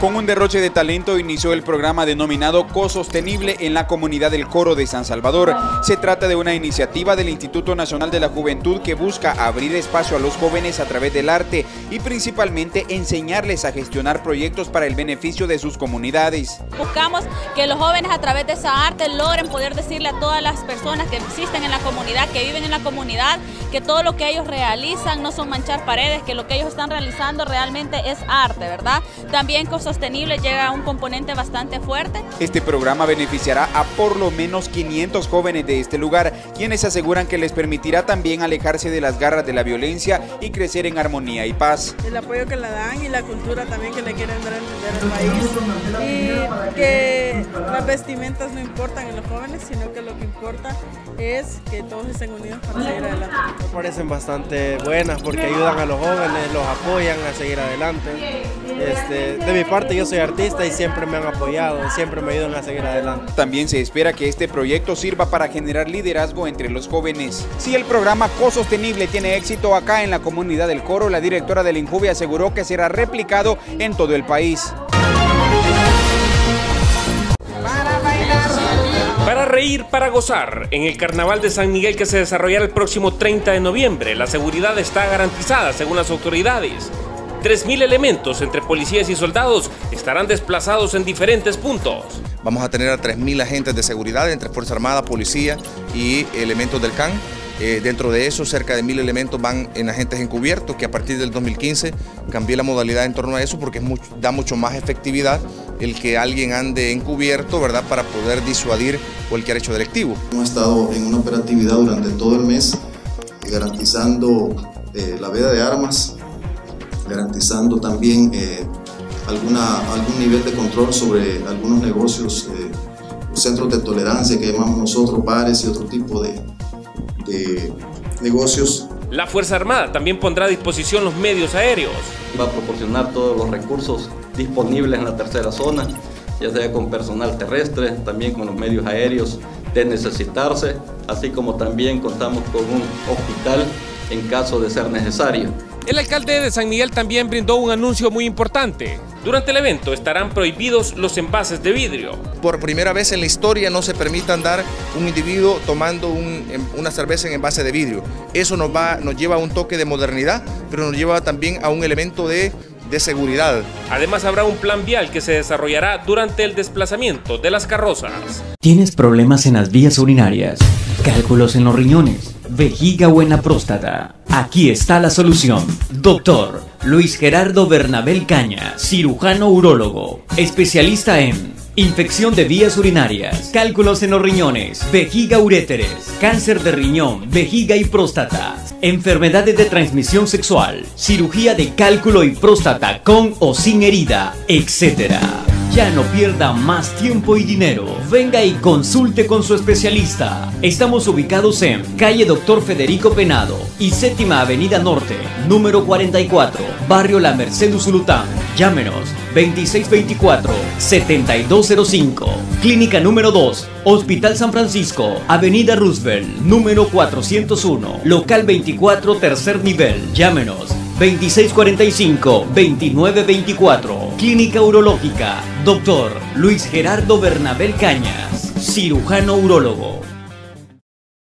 Con un derroche de talento inició el programa denominado Co-Sostenible en la comunidad del Coro de San Salvador. Se trata de una iniciativa del Instituto Nacional de la Juventud que busca abrir espacio a los jóvenes a través del arte y principalmente enseñarles a gestionar proyectos para el beneficio de sus comunidades. Buscamos que los jóvenes a través de esa arte logren poder decirle a todas las personas que existen en la comunidad, que viven en la comunidad, que todo lo que ellos realizan no son manchar paredes, que lo que ellos están realizando realmente es arte, ¿verdad? También cosas sostenible llega a un componente bastante fuerte. Este programa beneficiará a por lo menos 500 jóvenes de este lugar, quienes aseguran que les permitirá también alejarse de las garras de la violencia y crecer en armonía y paz. El apoyo que le dan y la cultura también que le quieren dar a entender al país y que las vestimentas no importan en los jóvenes, sino que lo que importa es que todos estén unidos para seguir adelante. Me parecen bastante buenas porque ayudan a los jóvenes, los apoyan a seguir adelante. Este, de mi parte yo soy artista y siempre me han apoyado, siempre me ayudan a seguir adelante. También se espera que este proyecto sirva para generar liderazgo entre los jóvenes. Si el programa Co-Sostenible tiene éxito acá en la comunidad del Coro, la directora del Injubi aseguró que será replicado en todo el país. Para reír, para gozar, en el Carnaval de San Miguel que se desarrollará el próximo 30 de noviembre, la seguridad está garantizada según las autoridades. 3.000 elementos entre policías y soldados estarán desplazados en diferentes puntos. Vamos a tener a 3.000 agentes de seguridad entre Fuerza Armada, Policía y elementos del CAN. Eh, dentro de eso, cerca de 1.000 elementos van en agentes encubiertos, que a partir del 2015 cambié la modalidad en torno a eso porque da mucho más efectividad el que alguien ande encubierto, ¿verdad?, para poder disuadir cualquier hecho delictivo. Hemos estado en una operatividad durante todo el mes garantizando eh, la veda de armas garantizando también eh, alguna, algún nivel de control sobre algunos negocios, eh, centros de tolerancia que llamamos nosotros, bares y otro tipo de, de negocios. La Fuerza Armada también pondrá a disposición los medios aéreos. Va a proporcionar todos los recursos disponibles en la tercera zona, ya sea con personal terrestre, también con los medios aéreos de necesitarse, así como también contamos con un hospital en caso de ser necesario. El alcalde de San Miguel también brindó un anuncio muy importante. Durante el evento estarán prohibidos los envases de vidrio. Por primera vez en la historia no se permite andar un individuo tomando em, una cerveza en envase de vidrio. Eso nos, va, nos lleva a un toque de modernidad, pero nos lleva también a un elemento de de seguridad. Además habrá un plan vial que se desarrollará durante el desplazamiento de las carrozas. ¿Tienes problemas en las vías urinarias? ¿Cálculos en los riñones? ¿Vejiga o en la próstata? Aquí está la solución. Doctor Luis Gerardo Bernabel Caña, cirujano urólogo, especialista en Infección de vías urinarias, cálculos en los riñones, vejiga uréteres, cáncer de riñón, vejiga y próstata, enfermedades de transmisión sexual, cirugía de cálculo y próstata con o sin herida, etc. Ya no pierda más tiempo y dinero. Venga y consulte con su especialista. Estamos ubicados en calle Doctor Federico Penado y séptima avenida norte, número 44, barrio La Merced Usulután. Llámenos 2624-7205. Clínica número 2, Hospital San Francisco, Avenida Roosevelt, número 401, local 24, tercer nivel. Llámenos 2645-2924. Clínica Urológica. Doctor Luis Gerardo Bernabel Cañas. Cirujano Urólogo.